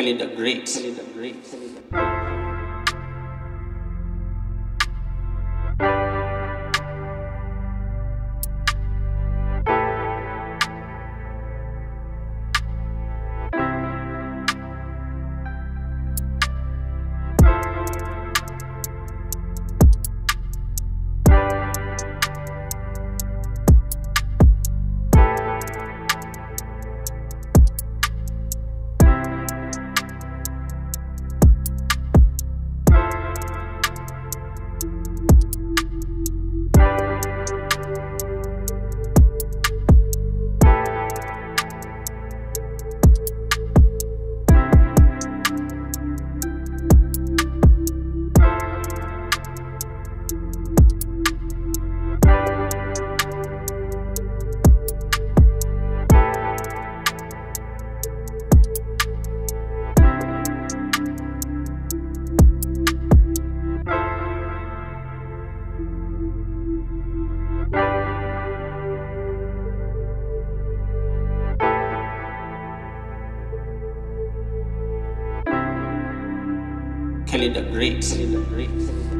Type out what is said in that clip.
Kelly the Great. Kelly the Great. Kelly the Great.